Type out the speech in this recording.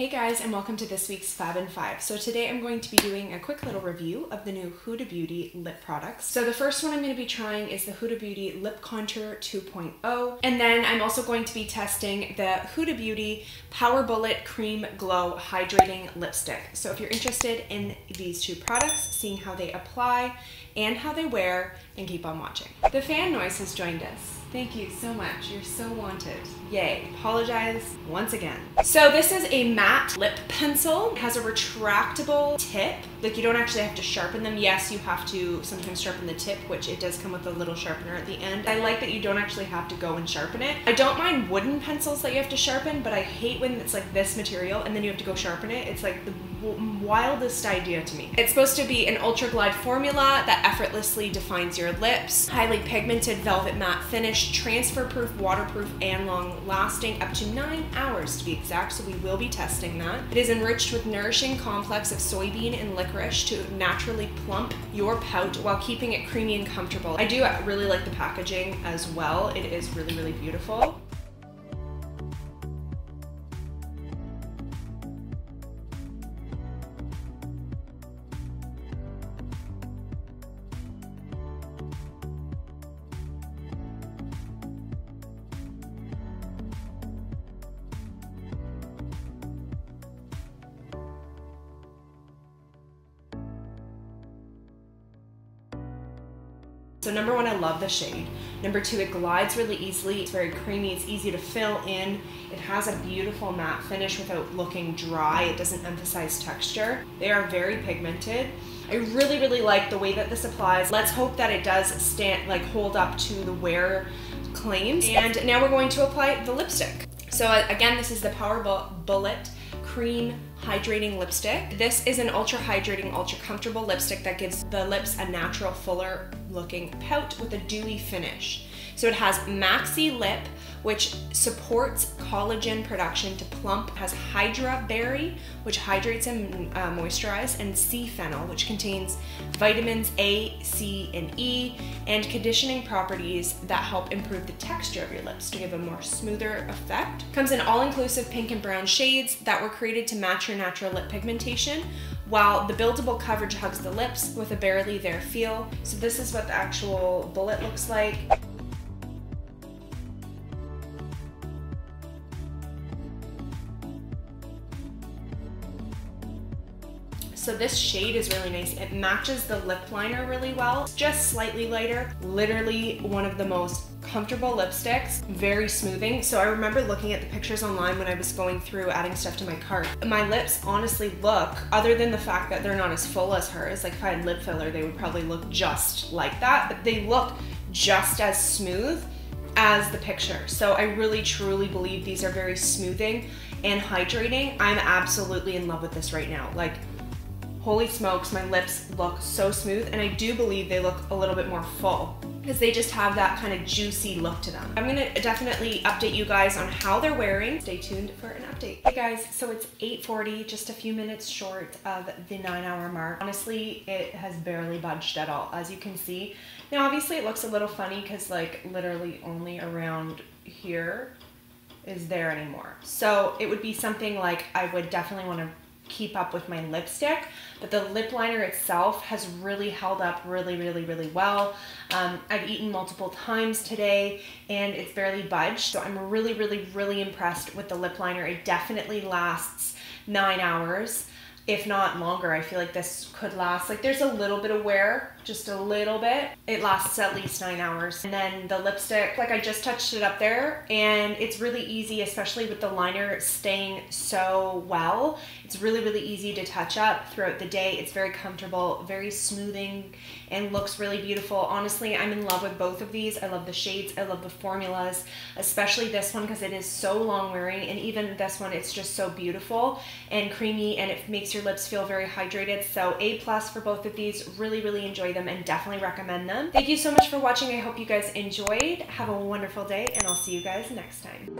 Hey guys and welcome to this week's Fab In 5. So today I'm going to be doing a quick little review of the new Huda Beauty lip products. So the first one I'm going to be trying is the Huda Beauty Lip Contour 2.0 and then I'm also going to be testing the Huda Beauty Power Bullet Cream Glow Hydrating Lipstick. So if you're interested in these two products, seeing how they apply and how they wear, and keep on watching. The fan noise has joined us. Thank you so much. You're so wanted. Yay. Apologize once again. So this is a matte lip pencil. It has a retractable tip. Like you don't actually have to sharpen them. Yes, you have to sometimes sharpen the tip, which it does come with a little sharpener at the end. I like that you don't actually have to go and sharpen it. I don't mind wooden pencils that you have to sharpen, but I hate when it's like this material and then you have to go sharpen it. It's like the wildest idea to me. It's supposed to be an Ultra Glide formula that effortlessly defines your lips. Highly pigmented velvet matte finish, transfer proof, waterproof, and long lasting, up to nine hours to be exact, so we will be testing that. It is enriched with nourishing complex of soybean and licorice to naturally plump your pout while keeping it creamy and comfortable. I do really like the packaging as well. It is really, really beautiful. Number one, I love the shade. Number two, it glides really easily. It's very creamy. It's easy to fill in. It has a beautiful matte finish without looking dry. It doesn't emphasize texture. They are very pigmented. I really, really like the way that this applies. Let's hope that it does stand, like hold up to the wear claims. And now we're going to apply the lipstick. So uh, again, this is the Power Bullet Cream Hydrating Lipstick. This is an ultra hydrating, ultra comfortable lipstick that gives the lips a natural, fuller looking pout with a dewy finish. So it has Maxi Lip, which supports collagen production to plump, it has Hydra Berry, which hydrates and uh, moisturizes, and Sea Fennel, which contains vitamins A, C, and E, and conditioning properties that help improve the texture of your lips to give a more smoother effect. Comes in all-inclusive pink and brown shades that were created to match your natural lip pigmentation, while the buildable coverage hugs the lips with a barely there feel. So this is what the actual bullet looks like. So this shade is really nice. It matches the lip liner really well. It's just slightly lighter. Literally one of the most comfortable lipsticks, very smoothing. So I remember looking at the pictures online when I was going through adding stuff to my cart. My lips honestly look, other than the fact that they're not as full as hers, like if I had lip filler, they would probably look just like that, but they look just as smooth as the picture. So I really truly believe these are very smoothing and hydrating. I'm absolutely in love with this right now. Like holy smokes, my lips look so smooth and I do believe they look a little bit more full because they just have that kind of juicy look to them. I'm gonna definitely update you guys on how they're wearing. Stay tuned for an update. Hey guys, so it's 8.40, just a few minutes short of the nine hour mark. Honestly, it has barely budged at all, as you can see. Now, obviously it looks a little funny because like literally only around here is there anymore. So it would be something like I would definitely want to keep up with my lipstick, but the lip liner itself has really held up really, really, really well. Um, I've eaten multiple times today and it's barely budged. So I'm really, really, really impressed with the lip liner. It definitely lasts nine hours if not longer. I feel like this could last, like there's a little bit of wear, just a little bit. It lasts at least nine hours. And then the lipstick, like I just touched it up there and it's really easy, especially with the liner staying so well. It's really, really easy to touch up throughout the day. It's very comfortable, very smoothing and looks really beautiful. Honestly, I'm in love with both of these. I love the shades, I love the formulas, especially this one because it is so long wearing and even this one, it's just so beautiful and creamy and it makes your lips feel very hydrated. So A plus for both of these, really, really enjoy them and definitely recommend them. Thank you so much for watching. I hope you guys enjoyed. Have a wonderful day and I'll see you guys next time.